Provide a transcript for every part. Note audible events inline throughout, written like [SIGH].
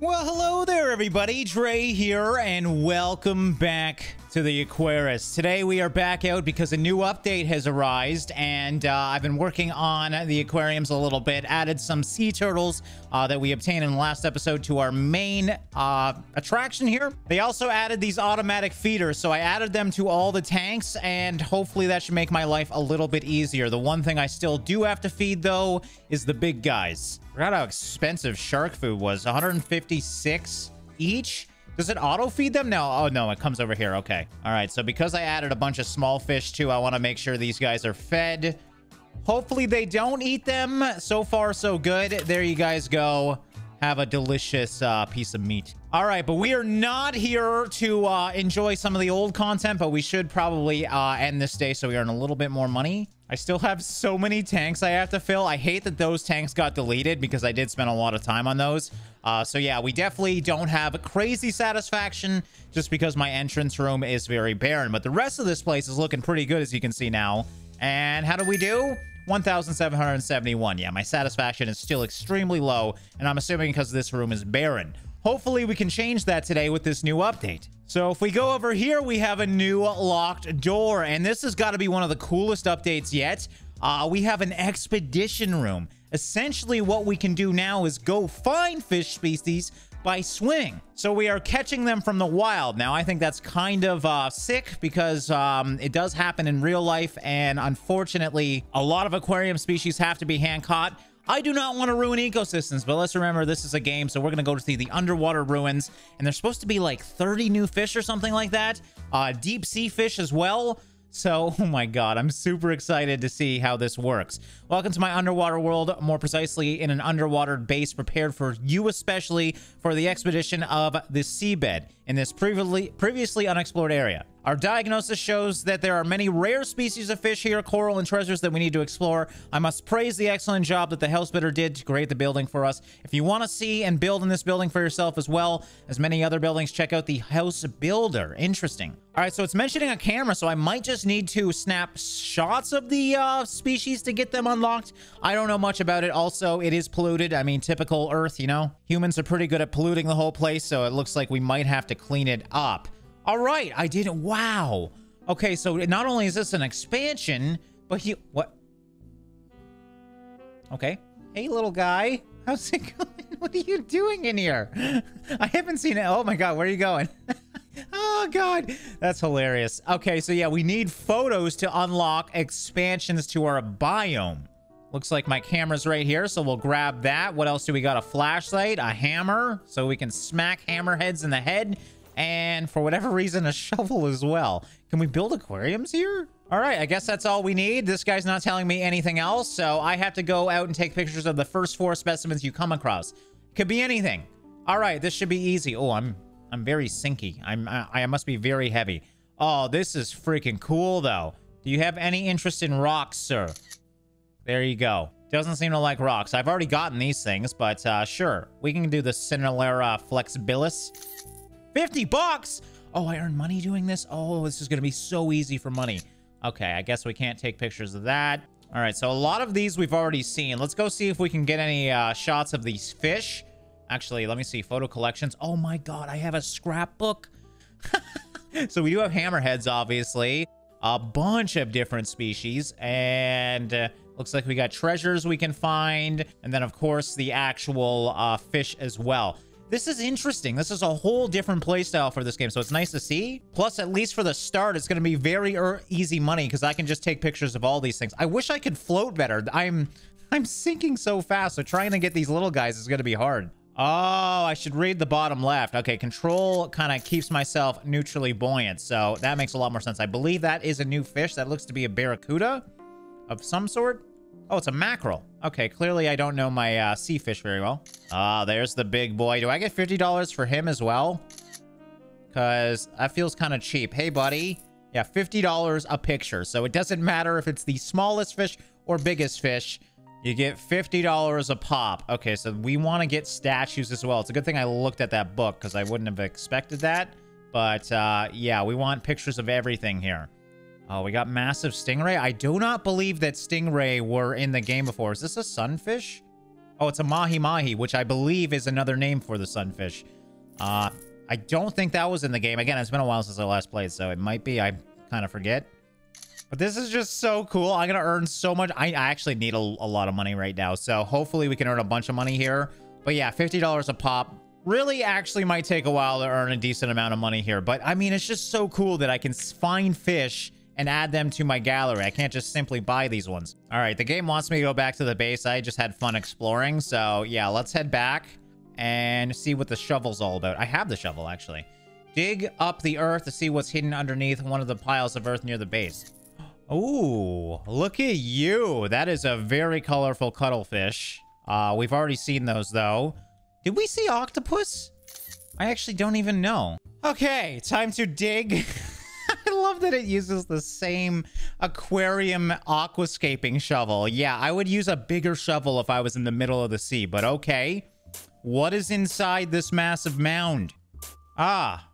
Well, hello there, everybody. Drae here, and welcome back to the Aquarist. Today, we are back out because a new update has arisen, and uh, I've been working on the aquariums a little bit, added some sea turtles uh, that we obtained in the last episode to our main uh, attraction here. They also added these automatic feeders, so I added them to all the tanks, and hopefully that should make my life a little bit easier. The one thing I still do have to feed, though, is the big guys. Forgot how expensive shark food was. 156 each. Does it auto feed them? No. Oh, no. It comes over here. Okay. All right. So because I added a bunch of small fish too, I want to make sure these guys are fed. Hopefully they don't eat them. So far, so good. There you guys go. Have a delicious uh, piece of meat. All right, but we are not here to uh, enjoy some of the old content, but we should probably uh, end this day so we earn a little bit more money. I still have so many tanks I have to fill. I hate that those tanks got deleted because I did spend a lot of time on those. Uh, so yeah, we definitely don't have crazy satisfaction just because my entrance room is very barren. But the rest of this place is looking pretty good, as you can see now. And how do we do? 1,771. Yeah, my satisfaction is still extremely low, and I'm assuming because this room is barren. Hopefully, we can change that today with this new update. So if we go over here, we have a new locked door, and this has got to be one of the coolest updates yet. Uh, we have an expedition room. Essentially, what we can do now is go find fish species by swimming. So we are catching them from the wild. Now, I think that's kind of uh, sick because um, it does happen in real life. And unfortunately, a lot of aquarium species have to be hand caught. I do not want to ruin ecosystems, but let's remember this is a game, so we're going to go to see the underwater ruins, and there's supposed to be like 30 new fish or something like that. Uh, deep sea fish as well. So, [LAUGHS] oh my god, I'm super excited to see how this works. Welcome to my underwater world, more precisely in an underwater base prepared for you especially for the expedition of the seabed in this previously, previously unexplored area. Our diagnosis shows that there are many rare species of fish here, coral, and treasures that we need to explore. I must praise the excellent job that the House Builder did to create the building for us. If you want to see and build in this building for yourself as well as many other buildings, check out the House Builder. Interesting. All right, so it's mentioning a camera, so I might just need to snap shots of the uh, species to get them unlocked. I don't know much about it. Also, it is polluted. I mean, typical Earth, you know? Humans are pretty good at polluting the whole place, so it looks like we might have to clean it up. All right, I didn't. Wow. Okay, so not only is this an expansion, but he what? Okay. Hey, little guy. How's it [LAUGHS] going? What are you doing in here? [LAUGHS] I haven't seen it. Oh my god, where are you going? [LAUGHS] oh god, that's hilarious. Okay, so yeah, we need photos to unlock expansions to our biome. Looks like my camera's right here, so we'll grab that. What else do we got? A flashlight, a hammer, so we can smack hammerheads in the head and for whatever reason, a [LAUGHS] shovel as well. Can we build aquariums here? All right, I guess that's all we need. This guy's not telling me anything else, so I have to go out and take pictures of the first four specimens you come across. Could be anything. All right, this should be easy. Oh, I'm I'm very sinky. I'm I, I must be very heavy. Oh, this is freaking cool though. Do you have any interest in rocks, sir? There you go. Doesn't seem to like rocks. I've already gotten these things, but uh, sure. We can do the Sinularia flexibilis. 50 bucks? Oh, I earn money doing this? Oh, this is going to be so easy for money. Okay, I guess we can't take pictures of that. All right, so a lot of these we've already seen. Let's go see if we can get any uh, shots of these fish. Actually, let me see. Photo collections. Oh my god, I have a scrapbook. [LAUGHS] so we do have hammerheads, obviously. A bunch of different species. And uh, looks like we got treasures we can find. And then, of course, the actual uh, fish as well. This is interesting. This is a whole different playstyle for this game, so it's nice to see. Plus, at least for the start, it's going to be very er easy money because I can just take pictures of all these things. I wish I could float better. I'm I'm sinking so fast, so trying to get these little guys is going to be hard. Oh, I should read the bottom left. Okay, control kind of keeps myself neutrally buoyant, so that makes a lot more sense. I believe that is a new fish. That looks to be a barracuda of some sort. Oh, it's a mackerel. Okay, clearly I don't know my uh, sea fish very well. Ah, there's the big boy. Do I get $50 for him as well? Because that feels kind of cheap. Hey, buddy. Yeah, $50 a picture. So it doesn't matter if it's the smallest fish or biggest fish. You get $50 a pop. Okay, so we want to get statues as well. It's a good thing I looked at that book because I wouldn't have expected that. But uh, yeah, we want pictures of everything here. Oh, we got massive stingray. I do not believe that stingray were in the game before. Is this a sunfish? Oh, it's a mahi-mahi, which I believe is another name for the sunfish. Uh, I don't think that was in the game. Again, it's been a while since I last played, so it might be. I kind of forget. But this is just so cool. I'm going to earn so much. I, I actually need a, a, lot of money right now. So hopefully we can earn a bunch of money here. But yeah, $50 a pop really actually might take a while to earn a decent amount of money here. But I mean, it's just so cool that I can find fish and add them to my gallery. I can't just simply buy these ones. All right, the game wants me to go back to the base. I just had fun exploring. So yeah, let's head back and see what the shovel's all about. I have the shovel, actually. Dig up the earth to see what's hidden underneath one of the piles of earth near the base. Ooh, look at you. That is a very colorful cuttlefish. Uh, we've already seen those, though. Did we see octopus? I actually don't even know. Okay, time to dig. [LAUGHS] I love that it uses the same aquarium aquascaping shovel. Yeah, I would use a bigger shovel if I was in the middle of the sea, but okay. What is inside this massive mound? Ah,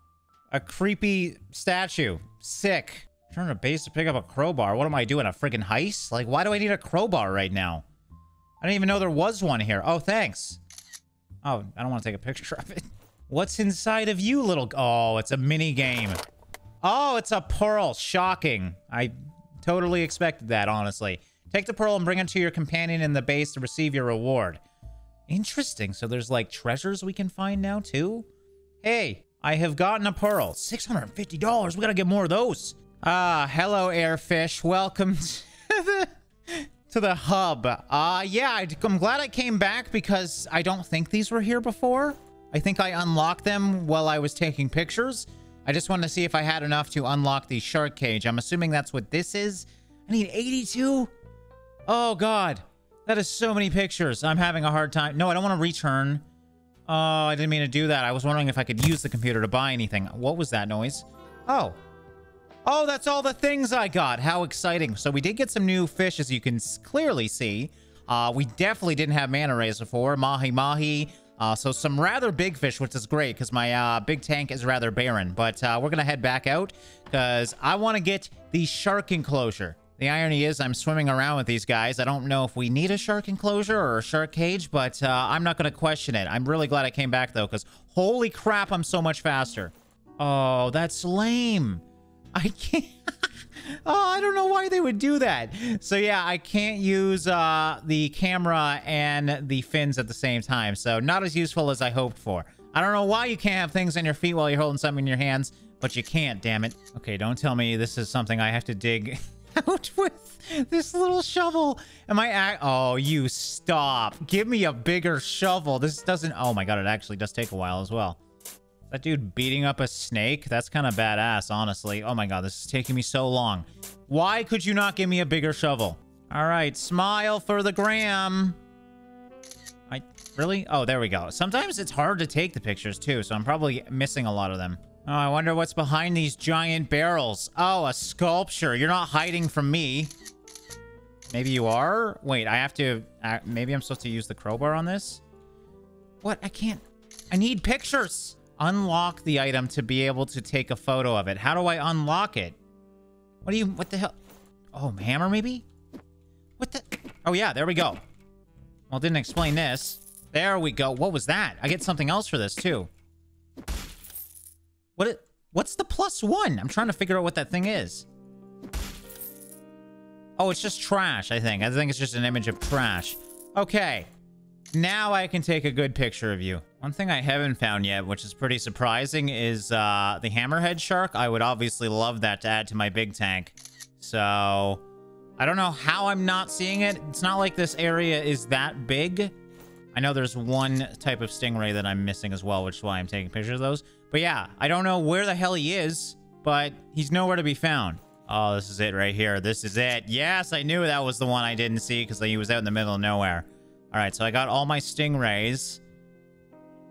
a creepy statue. Sick. Turn a base to pick up a crowbar. What am I doing? A friggin' heist? Like, why do I need a crowbar right now? I didn't even know there was one here. Oh, thanks. Oh, I don't want to take a picture of it. What's inside of you, little... Oh, it's a mini game. Oh, it's a pearl. Shocking. I totally expected that, honestly. Take the pearl and bring it to your companion in the base to receive your reward. Interesting. So there's, like, treasures we can find now, too? Hey, I have gotten a pearl. $650. We gotta get more of those. Ah, hello, airfish. Welcome [LAUGHS] to the, to the hub. Uh, yeah, I, I'm glad I came back because I don't think these were here before. I think I unlocked them while I was taking pictures. I just wanted to see if I had enough to unlock the shark cage. I'm assuming that's what this is. I need 82? Oh, God. That is so many pictures. I'm having a hard time. No, I don't want to return. Oh, I didn't mean to do that. I was wondering if I could use the computer to buy anything. What was that noise? Oh, Oh, that's all the things I got. How exciting. So we did get some new fish, as you can clearly see. Uh, we definitely didn't have manta rays before. Mahi-mahi. Uh, so some rather big fish, which is great because my uh, big tank is rather barren. But uh, we're going to head back out because I want to get the shark enclosure. The irony is I'm swimming around with these guys. I don't know if we need a shark enclosure or a shark cage, but uh, I'm not going to question it. I'm really glad I came back, though, because holy crap, I'm so much faster. Oh, that's lame. [LAUGHS] I can't. [LAUGHS] oh, I don't know why they would do that. So yeah, I can't use uh, the camera and the fins at the same time. So not as useful as I hoped for. I don't know why you can't have things on your feet while you're holding something in your hands, but you can't, damn it. Okay, don't tell me this is something I have to dig [LAUGHS] out with this little shovel. Am I Oh, you stop. Give me a bigger shovel. This doesn't... Oh my god, it actually does take a while as well. That dude beating up a snake? That's kind of badass, honestly. Oh my god, this is taking me so long. Why could you not give me a bigger shovel? All right, smile for the gram. I really? Oh, there we go. Sometimes it's hard to take the pictures too, so I'm probably missing a lot of them. Oh, I wonder what's behind these giant barrels. Oh, a sculpture. You're not hiding from me. Maybe you are? Wait, I have to... Uh, maybe I'm supposed to use the crowbar on this? What? I can't... I need pictures. Unlock the item to be able to take a photo of it. How do I unlock it? What do you... What the hell? Oh, hammer maybe? What the... Oh, yeah, there we go. Well, didn't explain this. There we go. What was that? I get something else for this, too. What it... What's the plus one? I'm trying to figure out what that thing is. Oh, it's just trash, I think. I think it's just an image of trash. Okay. Now I can take a good picture of you. One thing I haven't found yet, which is pretty surprising, is uh, the hammerhead shark. I would obviously love that to add to my big tank. So, I don't know how I'm not seeing it. It's not like this area is that big. I know there's one type of stingray that I'm missing as well, which is why I'm taking pictures of those. But yeah, I don't know where the hell he is, but he's nowhere to be found. Oh, this is it right here. This is it. Yes, I knew that was the one I didn't see because he was out in the middle of nowhere. All right, so I got all my stingrays.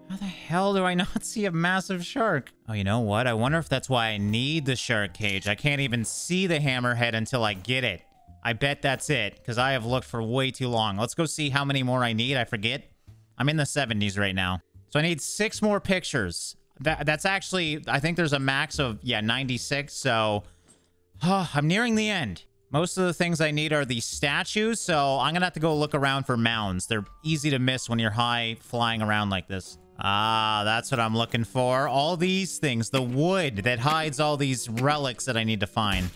How the hell do I [LAUGHS] not see a massive shark? Oh, you know what? I wonder if that's why I need the shark cage. I can't even see the hammerhead until I get it. I bet that's it, because I have looked for way too long. Let's go see how many more I need. I forget. I'm in the 70s right now. So I need six more pictures. That, that's actually, I think there's a max of, yeah, 96. So oh, [SIGHS] I'm nearing the end. Most of the things I need are these statues, so I'm gonna have to go look around for mounds. They're easy to miss when you're high flying around like this. Ah, that's what I'm looking for. All these things. The wood that hides all these relics that I need to find.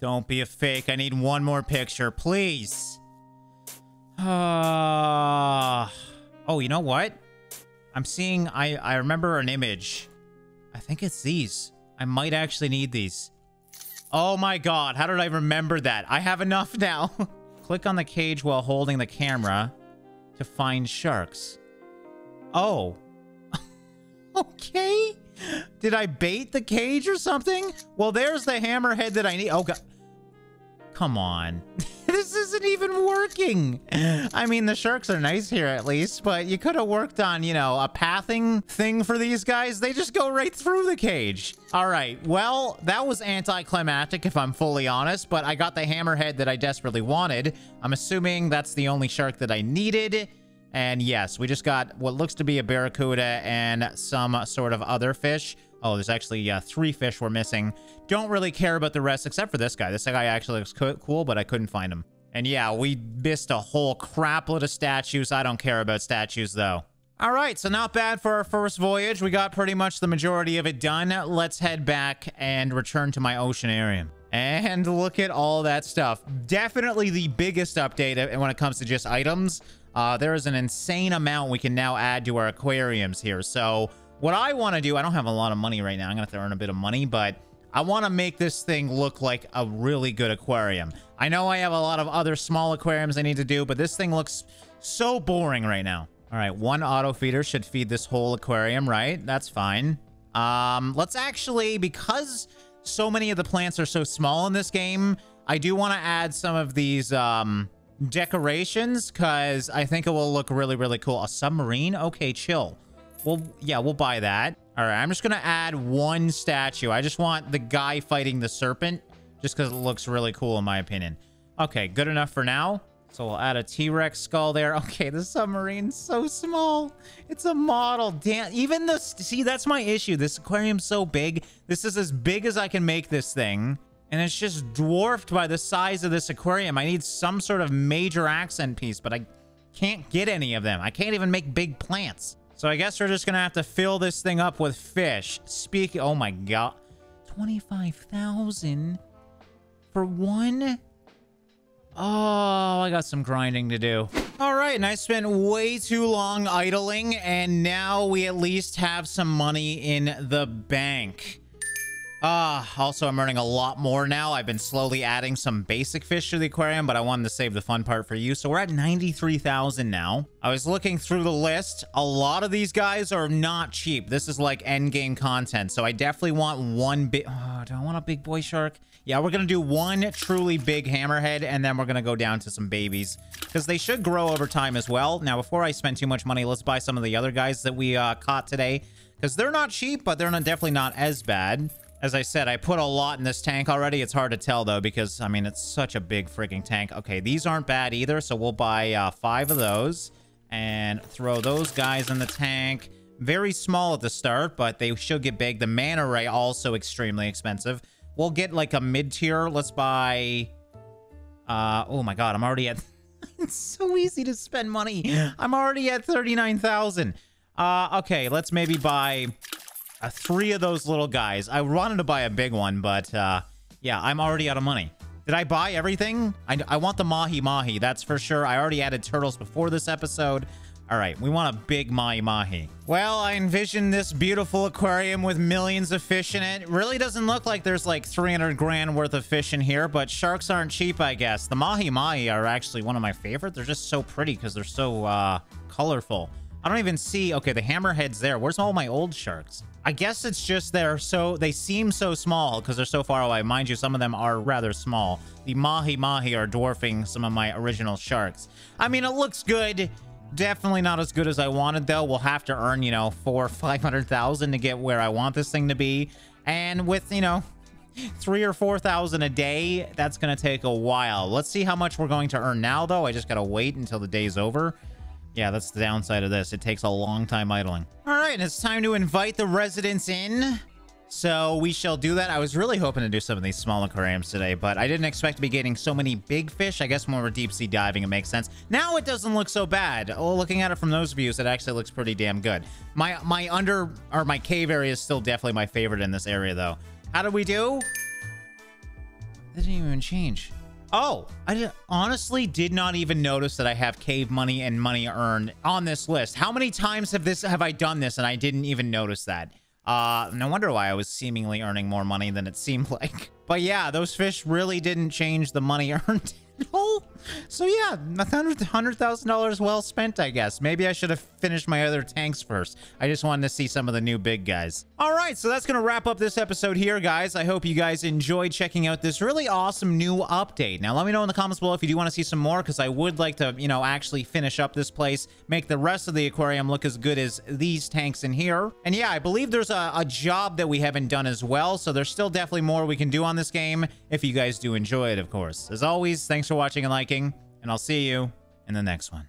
Don't be a fake. I need one more picture, please. Ah. oh, you know what? I'm seeing... I, I remember an image. I think it's these. I might actually need these. Oh my god, how did I remember that? I have enough [LAUGHS] now. Click on the cage while holding the camera to find sharks. Oh. [LAUGHS] okay. Did I bait the cage or something? Well, there's the hammerhead that I need. Oh god. Come on. [LAUGHS] this isn't even working. I mean, the sharks are nice here at least, but you could have worked on, you know, a pathing thing for these guys. They just go right through the cage. All right. Well, that was anticlimactic if I'm fully honest, but I got the hammerhead that I desperately wanted. I'm assuming that's the only shark that I needed. And yes, we just got what looks to be a barracuda and some sort of other fish. Oh, there's actually uh, three fish we're missing. Don't really care about the rest except for this guy. This guy actually looks co cool, but I couldn't find him. And yeah, we missed a whole crapload of statues. I don't care about statues, though. All right, so not bad for our first voyage. We got pretty much the majority of it done. Let's head back and return to my oceanarium. And look at all that stuff. Definitely the biggest update when it comes to just items. Uh, there is an insane amount we can now add to our aquariums here. So what I want to do, I don't have a lot of money right now. I'm going to have to earn a bit of money, but I want to make this thing look like a really good aquarium. I know I have a lot of other small aquariums I need to do, but this thing looks so boring right now. All right, one auto feeder should feed this whole aquarium, right? That's fine. Um, let's actually, because so many of the plants are so small in this game, I do want to add some of these um, decorations because I think it will look really, really cool. A submarine? Okay, chill. Well, yeah, we'll buy that. All right, I'm just going to add one statue. I just want the guy fighting the serpent just because it looks really cool in my opinion. Okay, good enough for now. So we'll add a T-Rex skull there. [LAUGHS] Okay, the submarine's so small. It's a model. Damn, even the... See, that's my issue. This aquarium's so big. This is as big as I can make this thing. And it's just dwarfed by the size of this aquarium. I need some sort of major accent piece, but I can't get any of them. I can't even make big plants. So I guess we're just gonna have to fill this thing up with fish. Speak. Oh my god. 25,000 for one? Oh, I got some grinding to do. All right, and I spent way too long idling, and now we at least have some money in the bank. Ah, uh, also I'm earning a lot more now. I've been slowly adding some basic fish to the aquarium, but I wanted to save the fun part for you. So we're at 93,000 now. I was looking through the list. A lot of these guys are not cheap. This is like end game content. So I definitely want one big... Oh, do I want a big boy shark? Yeah, we're going to do one truly big hammerhead, and then we're going to go down to some babies. Because they should grow over time as well. Now, before I spend too much money, let's buy some of the other guys that we uh, caught today. Because they're not cheap, but they're not, definitely not as bad. As I said, I put a lot in this tank already. It's hard to tell, though, because, I mean, it's such a big freaking tank. Okay, these aren't bad either, so we'll buy uh, five of those and throw those guys in the tank. Very small at the start, but they should get big. The manta ray also extremely expensive. We'll get, like, a mid-tier. Let's buy... Uh, oh, my God. I'm already at... [LAUGHS] it's so easy to spend money. I'm already at 39,000. Uh, okay, let's maybe buy uh, three of those little guys. I wanted to buy a big one, but uh, yeah, I'm already out of money. Did I buy everything? I, I want the Mahi Mahi, that's for sure. I already added turtles before this episode. All right, we want a big Mahi Mahi. Well, I envision this beautiful aquarium with millions of fish in it. it. Really doesn't look like there's like 300 grand worth of fish in here, but sharks aren't cheap, I guess. The Mahi Mahi are actually one of my favorite. They're just so pretty because they're so uh, colorful. I don't even see... Okay, the hammerhead's there. Where's all my old sharks? I guess it's just they're so... They seem so small because they're so far away. Mind you, some of them are rather small. The mahi-mahi are dwarfing some of my original sharks. I mean, it looks good. Definitely not as good as I wanted, though. We'll have to earn, you know, four, [LAUGHS] 500,000 to get where I want this thing to be. And with, you know, three or 4,000 a day, that's going to take a while. Let's see how much we're going to earn now, though. I just got to wait until the day's over. Yeah, that's the downside of this. It takes a long time idling. All right, and it's time to invite the residents in. So we shall do that. I was really hoping to do some of these small aquariums today, but I didn't expect to be getting so many big fish. I guess when we're deep sea diving, it makes sense. Now it doesn't look so bad. Oh, looking at it from those views, it actually looks pretty damn good. My my under or my cave area is still definitely my favorite in this area, though. How did we do? It didn't even change. Oh, I honestly did not even notice that I have cave money and money earned on this list. How many times have this have I done this and I didn't even notice that? Uh, no wonder why I was seemingly earning more money than it seemed [LAUGHS] like. But yeah, those fish really didn't change the money [LAUGHS] earned all. So yeah, $100,000 well spent, I guess. Maybe I should have finished my other tanks first. I just wanted to see some of the new big guys. All right, so that's going to wrap up this episode here, guys. I hope you guys enjoyed checking out this really awesome new update. Now, let me know in the comments below if you do want to see some more, because I would like to, you know, actually finish up this place, make the rest of the aquarium look as good as these tanks in here. And yeah, I believe there's a, a job that we haven't done as well, so there's still definitely more we can do on this game, if you guys do enjoy it, of course. As always, for watching and liking, and I'll see you in the next one.